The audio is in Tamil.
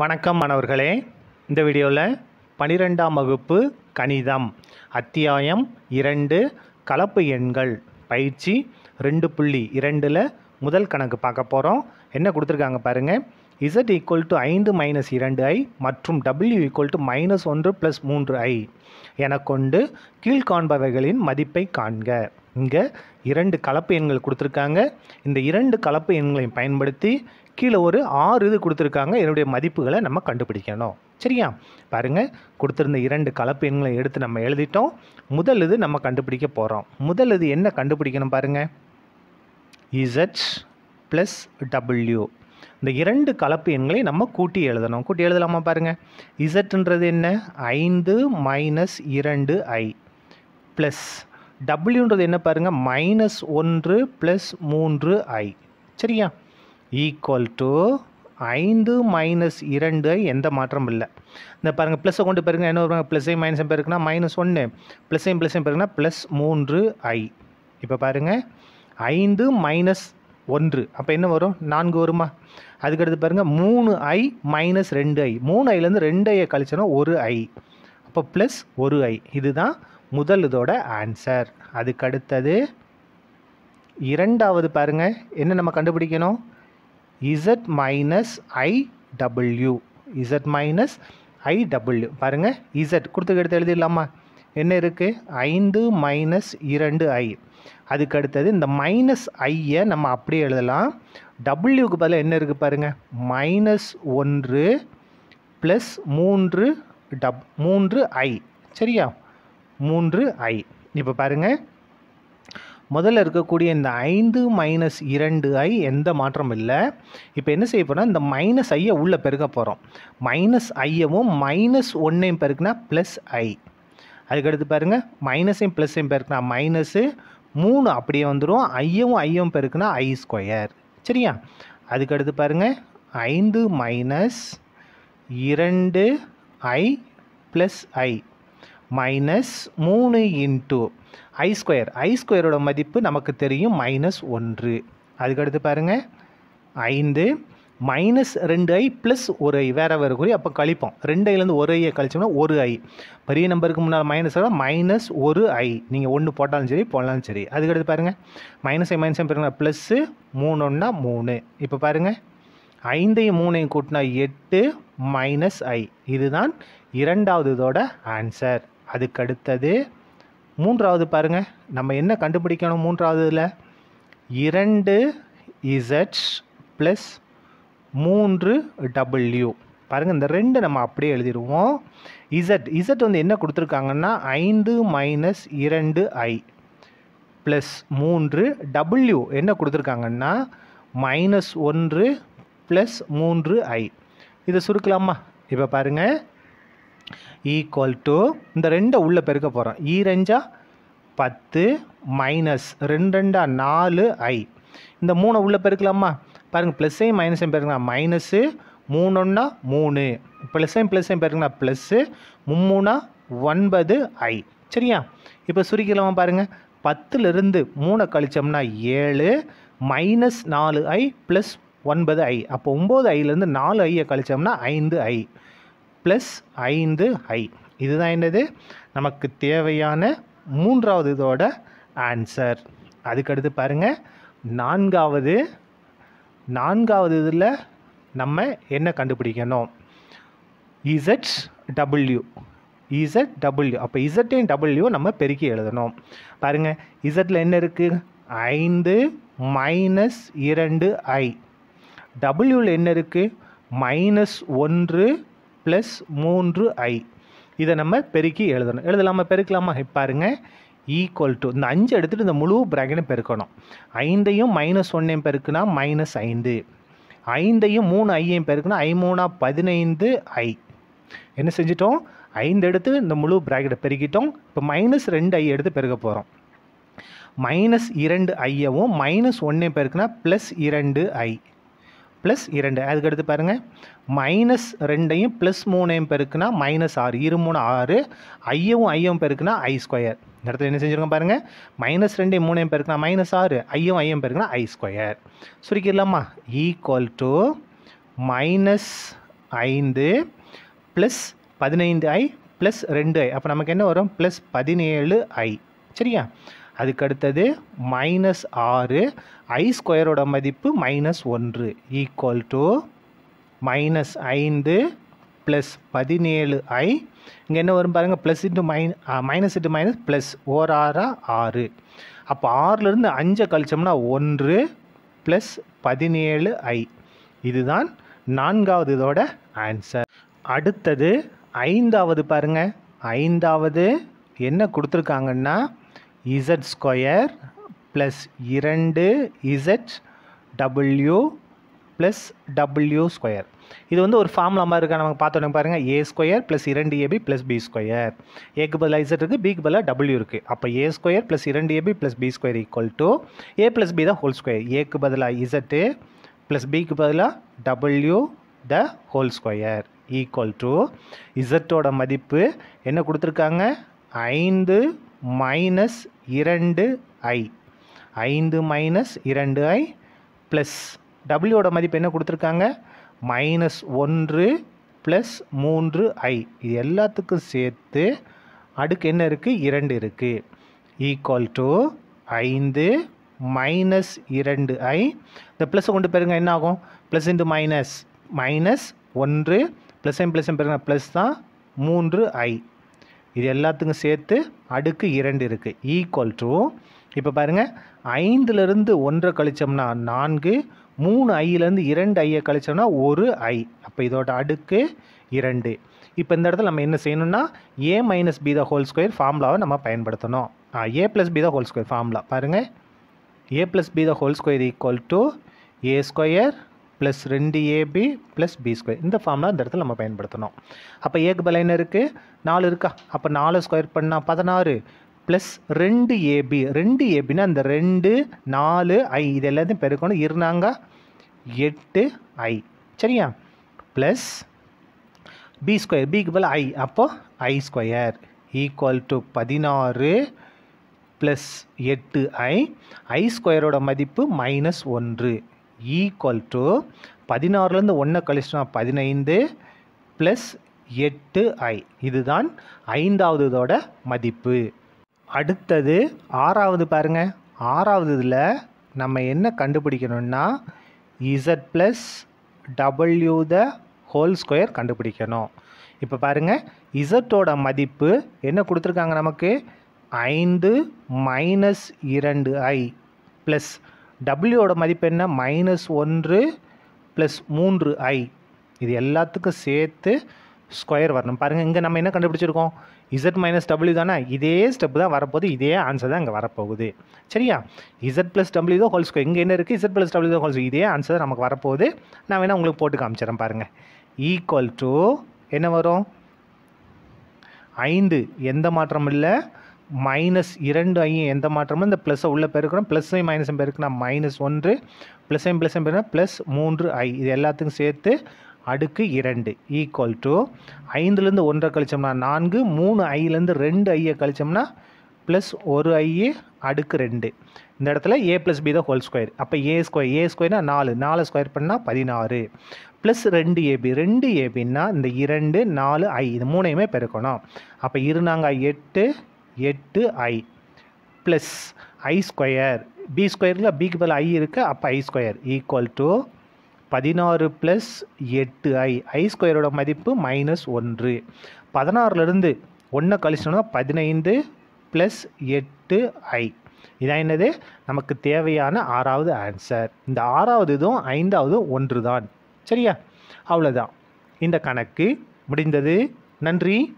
வணக்கம் மாணவர்களே. இந்த வீடியோவில் பனிரெண்டாம் வகுப்பு கணிதம். அத்தியாயம் இரண்டு கலப்பு எண்கள். பயிற்சி ரெண்டு புள்ளி இரண்டில் முதல் கணக்கு பார்க்க போகிறோம் என்ன கொடுத்துருக்காங்க பாருங்கள் இசட் ஈக்குவல் டு ஐந்து மைனஸ் இரண்டு ஐ மற்றும் டபிள்யூ ஈக்குவல் டு மைனஸ் ஒன்று ப்ளஸ் மூன்று ஐ என கொண்டு கீழ்காண்பவைகளின் மதிப்பை காண்க. இங்கே இரண்டு கலப்பு எண்கள் கொடுத்துருக்காங்க. இந்த இரண்டு கலப்பு எண்களையும் பயன்படுத்தி கீழே ஒரு ஆறு இது கொடுத்துருக்காங்க. என்னுடைய மதிப்புகளை நம்ம கண்டுபிடிக்கணும். சரியா? பாருங்கள் கொடுத்துருந்த இரண்டு கலப்பு எண்களை எடுத்து நம்ம எழுதிட்டோம். முதல் இது நம்ம கண்டுபிடிக்க போகிறோம் முதல் இது என்ன கண்டுபிடிக்கணும் பாருங்கள் இசட் ப்ளஸ் டபிள்யூ இந்த இரண்டு கலப்பு எண்களை நம்ம கூட்டி எழுதணும். கூட்டி எழுதலாமா பாருங்கள் இசட்ன்றது என்ன? ஐந்து மைனஸ் இரண்டு ஐ ப்ளஸ் டபிள்யூன்றது என்ன பாருங்கள் மைனஸ் ஒன்று ப்ளஸ் மூன்று ஐ சரியா? ஈக்குவல் டு ஐந்து மைனஸ் இரண்டு ஐ எந்த மாற்றமும் இல்லை. இந்த பாருங்கள் ப்ளஸ்ஸை கொண்டு பாருங்க என்ன வருவாங்க? ப்ளஸ்ஸையும் மைனஸையும் பேருக்குன்னா மைனஸ் ஒன்று ப்ளஸ்ஸையும் ப்ளஸ்ஸையும் பேருக்குன்னா ப்ளஸ் மூன்று ஐ. இப்போ பாருங்கள் ஐந்து மைனஸ் ஒன்று அப்போ என்ன வரும்? நான்கு வருமா? அதுக்கடுத்து பாருங்கள் மூணு ஐ மைனஸ் ரெண்டு ஐ. மூணு ஐலேருந்து ரெண்டு ஐயை கழிச்சோன்னா ஒரு ஐ. அப்போ ப்ளஸ் ஒரு ஐ. இதுதான் முதல் இதோட ஆன்சர் அதுக்கு அடுத்தது இரண்டாவது பாருங்கள் என்ன நம்ம கண்டுபிடிக்கணும்? Z minus i W Z minus i W பாருங்கள் இசட் கொடுத்து எடுத்து எழுதிடலாமா? என்ன இருக்குது ஐந்து மைனஸ் இரண்டு ஐ அதுக்கு அடுத்தது இந்த மைனஸ் ஐயை நம்ம அப்படியே எழுதலாம். டபிள்யூக்கு பதிலாக என்ன இருக்குது பாருங்கள் மைனஸ் ஒன்று ப்ளஸ் மூன்று டப் மூன்று ஐ சரியா? மூன்று ஐ இப்போ பாருங்கள் முதல்ல இருக்கக்கூடிய இந்த ஐந்து மைனஸ் இரண்டு ஐ எந்த மாற்றம் இல்லை. இப்போ என்ன செய்ய போகிறோம் இந்த மைனஸ் ஐயை உள்ளே பெருக்க போகிறோம் மைனஸ் ஐயவும் மைனஸ் ஒன்னையும் பெருக்குனா ப்ளஸ் ஐ. அதுக்கடுத்து பாருங்கள் மைனஸையும் ப்ளஸ்ஸையும் பெருக்குனா மைனஸு மூணு அப்படியே வந்துடும் ஐயவும் ஐயும் பெருக்குனா ஐ ஸ்கொயர் சரியா? அதுக்கடுத்து பாருங்கள் ஐந்து மைனஸ் இரண்டு ஐ ப்ளஸ் ஐ. மைனஸ் மூணு இன்ட்டு ஐ ஸ்கொயர் ஐ ஸ்கொயரோட மதிப்பு நமக்கு தெரியும் மைனஸ் ஒன்று. அதுக்கடுத்து பாருங்கள் ஐந்து. மைனஸ் ரெண்டு ஐ ப்ளஸ் ஒரு ஐ வேறு வேறு குறி. அப்போ கழிப்போம். ரெண்டு ஐலேருந்து ஒரு ஐயை கழிச்சோம்னா ஒரு ஐ பெரிய நம்பருக்கு முன்னால் மைனஸ் மைனஸ் ஒரு ஐ நீங்கள் ஒன்று போட்டாலும் சரி போடலாலும் சரி. அதுக்கடுத்து பாருங்கள் மைனஸ் ஐ மைனஸ் ஐ பாருங்க ப்ளஸ்ஸு மூணு ஒன்றா மூணு. இப்போ பாருங்கள் ஐந்தையும் மூணையும் கூட்டினா எட்டு மைனஸ் ஐ இதுதான் இரண்டாவது இதோட ஆன்சர் அதுக்கு அடுத்தது மூன்றாவது பாருங்கள் நம்ம என்ன கண்டுபிடிக்கணும் மூன்றாவதுல? இரண்டு இசட் ப்ளஸ் மூன்று டபுள்யூ பாருங்கள் இந்த ரெண்டு நம்ம அப்படியே எழுதிடுவோம். இசட் இசட் வந்து என்ன கொடுத்துருக்காங்கன்னா ஐந்து மைனஸ் இரண்டு ஐ ப்ளஸ் மூன்று டபுள்யூ என்ன கொடுத்துருக்காங்கன்னா மைனஸ் ஒன்று ப்ளஸ் மூன்று ஐ இதை சுருக்கலாமா? இப்போ பாருங்கள் ஈக்குவல் டு இந்த ரெண்டை உள்ளே பெருக்க போகிறோம் ஈரஞ்சா e பத்து மைனஸ் ரெண்டு ரெண்டா நாலு ஐ இந்த மூணை உள்ளே பெருக்கலாமா? பாருங்கள் ப்ளஸ்ஸையும் மைனஸையும் பெருக்கலாம் மைனஸு மூணுன்னா மூணு ப்ளஸ்ஸையும் ப்ளஸ்ஸையும் பெருக்கா ப்ளஸ்ஸு மும்மூணா ஒன்பது ஐ சரியா? இப்போ சுருக்கலாமா பாருங்கள் பத்துலேருந்து மூணை கழிச்சோம்னா ஏழு மைனஸ் நாலு ஐ ப்ளஸ் ஒன்பது ஐ அப்போ ஒம்பது ஐலேருந்து நாலு ஐயை கழிச்சோம்னா ஐந்து ஐ ப்ளஸ் ஐந்து ஐ இதுதான் என்னது? நமக்கு தேவையான மூன்றாவது இதோட ஆன்சர் அதுக்கடுத்து பாருங்கள் நான்காவது நான்காவது இதில் நம்ம என்ன கண்டுபிடிக்கணும்? இசட் டபுள்யூ இசட் டபுள்யூ அப்போ இசட்டையும் டபுள்யூ நம்ம பெருக்கி எழுதணும். பாருங்கள் இசட்டில் என்ன இருக்குது ஐந்து மைனஸ் இரண்டு ஐ டபுள்யூவில் என்ன இருக்குது மைனஸ் ஒன்று ப்ளஸ் மூன்று ஐ இதை நம்ம பெருக்கி எழுதணும். எழுதலாமா? பெருக்கலாமா? பாருங்க. ஈக்குவல் டு இந்த அஞ்சு எடுத்துகிட்டு இந்த முழு பிராக்கெட்டும் பெருக்கணும். ஐந்தையும் மைனஸ் ஒன்றையும் பெருக்குனா மைனஸ் ஐந்து. ஐந்தையும் மூணு ஐயையும் பெருக்குனா ஐ மூணா பதினைந்து ஐ என்ன செஞ்சிட்டோம்? ஐந்து எடுத்து இந்த முழு பிராக்கெட்டை பெருக்கிட்டோம். இப்போ மைனஸ் ரெண்டு ஐ எடுத்து பெருக்க போகிறோம் மைனஸ் இரண்டு ஐயவும் மைனஸ் ஒன்றையும் பெருக்குனா ப்ளஸ் இரண்டு ஐ ப்ளஸ் இரண்டு. அதுக்கடுத்து பாருங்கள் மைனஸ் ரெண்டையும் ப்ளஸ் மூணையும் பெருக்குனா மைனஸ் ஆறு. இரு மூணு ஆறு. ஐயவும் ஐயவும் பெருக்குனா ஐ ஸ்கொயர் இந்த இடத்துல என்ன செஞ்சுருக்கோம் பாருங்கள் மைனஸ் ரெண்டையும் மூணையும் பெருக்குனா மைனஸ் ஆறு. ஐயும் ஐயும் பெருக்குனா ஐ ஸ்கொயர் சுருக்கிடலாமா? ஈக்குவல் டு மைனஸ் ஐந்து ப்ளஸ் பதினைந்து ஐ ப்ளஸ் ரெண்டு ஐ அப்போ நமக்கு என்ன வரும்? ப்ளஸ் பதினேழு ஐ சரியா? அதுக்கு அடுத்தது மைனஸ் ஆறு ஐ ஸ்கொயரோட மதிப்பு மைனஸ் ஒன்று ஈக்குவல் டு மைனஸ் ஐந்து ப்ளஸ் பதினேழு ஐ இங்கே என்ன வரும் பாருங்கள் ப்ளஸ் இன்ட்டு மைன் மைனஸ் இன்ட்டு மைனஸ் ப்ளஸ் ஓர் ஆறா ஆறு. அப்போ ஆறுலேருந்து அஞ்சை கழிச்சோம்னா ஒன்று ப்ளஸ் பதினேழு ஐ இதுதான் நான்காவது இதோட ஆன்சர் அடுத்தது ஐந்தாவது பாருங்க ஐந்தாவது என்ன கொடுத்துருக்காங்கன்னா இசட் ஸ்கொயர் ப்ளஸ் இரண்டு Z W plus W square இது வந்து ஒரு ஃபார்முலா மாதிரி இருக்கா? நமக்கு பார்த்தோன்னே பாருங்கள் ஏ ஸ்கொயர் ப்ளஸ் இரண்டு ஏபி ப்ளஸ் பி ஸ்கொயர் ஏக்கு பதிலாக இசட் இருக்குது பிக்கு பதிலாக டபுள்யூ இருக்குது அப்போ ஏ ஸ்கொயர் ப்ளஸ் இரண்டு AB plus B square equal to A plus B தான் ஹோல் ஸ்கொயர் ஏக்கு பதிலாக இசட்டு ப்ளஸ் பிக்கு பதிலாக W the whole square equal to இசட்டோட மதிப்பு என்ன கொடுத்துருக்காங்க? ஐந்து மைனஸ் இரண்டு ஐ ஐந்து மைனஸ் இரண்டு ஐ ப்ளஸ் டபிள்யூட மதிப்பு என்ன கொடுத்துருக்காங்க? மைனஸ் ஒன்று ப்ளஸ் மூன்று ஐ இது எல்லாத்துக்கும் சேர்த்து அடுக்கு என்ன இருக்குது இரண்டு இருக்குது ஈக்குவல் டு ஐந்து மைனஸ் இரண்டு ஐ இந்த ப்ளஸ்ஸை கொண்டு போயிருங்க என்ன ஆகும்? ப்ளஸ் இன்ட்டு மைனஸ் மைனஸ் ஒன்று ப்ளஸ் ஐம் ப்ளஸ் பெருங்க ப்ளஸ் தான் மூன்று ஐ இது எல்லாத்துக்கும் சேர்த்து அடுக்கு இரண்டு இருக்குது ஈக்குவல் டு இப்போ பாருங்கள் ஐந்துலேருந்து ஒன்றை கழிச்சோம்னா நான்கு மூணு ஐயிலேருந்து இரண்டு ஐயை கழிச்சோம்னா ஒரு ஐ. அப்போ இதோட அடுக்கு இரண்டு. இப்போ இந்த இடத்துல நம்ம என்ன செய்யணும்னா A minus B the whole square ஃபார்முலாவை நம்ம பயன்படுத்தணும். A plus B the whole square formula பாருங்கள் A plus B the whole square equal to A square plus ரெண்டு ஏபி ப்ளஸ் பி ஸ்கொயர் இந்த ஃபார்ம்லாம் இந்த இடத்துல நம்ம பயன்படுத்தணும். அப்போ ஏக்கு பல என்ன இருக்குது நாலு இருக்கா? அப்போ நாலு ஸ்கொயர் பண்ணால் பதினாறு ப்ளஸ் ரெண்டு ஏபி ரெண்டு ஏபின்னா அந்த ரெண்டு நாலு ஐ இது எல்லாத்தையும் பெருக்கணும். இருந்தாங்க எட்டு ஐ. சரியா? ப்ளஸ் பி ஸ்கொயர் பிக்கு பதில் ஐ அப்போது ஐ ஸ்கொயர் ஈக்குவல் டு பதினாறு ப்ளஸ் எட்டு ஐ. ஐ ஸ்கொயரோட மதிப்பு மைனஸ் ஒன்று. ஈக்குவல் டு பதினாறுலேருந்து ஒன்றை கழிச்சோம்னா பதினைந்து ப்ளஸ் எட்டு ஐ இதுதான் ஐந்தாவது இதோட மதிப்பு. அடுத்தது ஆறாவது பாருங்கள் ஆறாவது இதில் நம்ம என்ன கண்டுபிடிக்கணும்னா Z plus W the whole square கண்டுபிடிக்கணும். இப்போ பாருங்கள் இசட்டோட மதிப்பு என்ன கொடுத்துருக்காங்க நமக்கு? ஐந்து மைனஸ் இரண்டு ஐ ப்ளஸ் டபிள்யூவோட மதிப்பு என்ன? மைனஸ் ஒன்று ப்ளஸ் மூன்று ஐ இது எல்லாத்துக்கும் சேர்த்து ஸ்கொயர் வரணும். பாருங்கள் இங்கே நம்ம என்ன கண்டுபிடிச்சிருக்கோம்? இசட் மைனஸ் டபிள்யூ தானே? இதே ஸ்டெப் தான் வரப்போகுது. இதே ஆன்சர் தான் இங்கே வரப்போகுது. சரியா? இசட் ப்ளஸ் டபிள்யூ தான் ஹோல் ஸ்கொயர் இங்கே என்ன இருக்குது இசட் ப்ளஸ் டபிள்யூ தான் ஹோல் ஸ்கொயர் இதே ஆன்சர் தான் நமக்கு வரப்போகுது. நான் வேணால் உங்களுக்கு போட்டு காமிச்சிடறேன் பாருங்கள் ஈக்குவல் டு என்ன வரும்? ஐந்து. எந்த மாற்றமும் இல்லை. மைனஸ் இரண்டு ஐயும் எந்த மாற்றமும் இந்த ப்ளஸ்ஸை உள்ளே பெருக்கிறோம் ப்ளஸ்ஸையும் மைனஸும் பெருக்கினா மைனஸ் ஒன்று. ப்ளஸ்ஸையும் ப்ளஸ்ஸையும் பெருக்கினா ப்ளஸ் மூன்று ஐ. இது எல்லாத்துக்கும் சேர்த்து அடுக்கு இரண்டு. ஈக்குவல் டு ஐந்துலேருந்து ஒன்றை கழிச்சோம்னா நான்கு மூணு ஐலேருந்து ரெண்டு ஐயை கழிச்சோம்னா ப்ளஸ் ஒரு ஐ அடுக்கு ரெண்டு. இந்த இடத்துல ஏ ப்ளஸ் பி தான் ஹோல் ஸ்கொயர் அப்போ ஏ ஸ்கொயர் ஏ ஸ்கொயர்னா நாலு. நாலு ஸ்கொயர் பண்ணால் பதினாறு. ப்ளஸ் ரெண்டு ஏபி ரெண்டு ஏபின்னா இந்த இரண்டு நாலு ஐ. இது மூணையுமே பெருக்கணும். அப்போ இருந்தாங்க எட்டு எட்டு i plus i square B ஸ்கொயரில் பிக்கு பதில் ஐ இருக்குது அப்போ ஐ ஸ்கொயர் ஈக்குவல் டு பதினாறு ப்ளஸ் எட்டு ஐ ஐ ஸ்கொயரோட மதிப்பு மைனஸ் ஒன்று. பதினாறுலேருந்து ஒன்றை கழிச்சோம்னா பதினைந்து ப்ளஸ் எட்டு ஐ இதான் என்னது? நமக்கு தேவையான ஆறாவது ஆன்சர் இந்த ஆறாவது இதுவும் ஐந்தாவது ஒன்று தான் சரியா? அவ்வளோதான் இந்த கணக்கு முடிந்தது. நன்றி.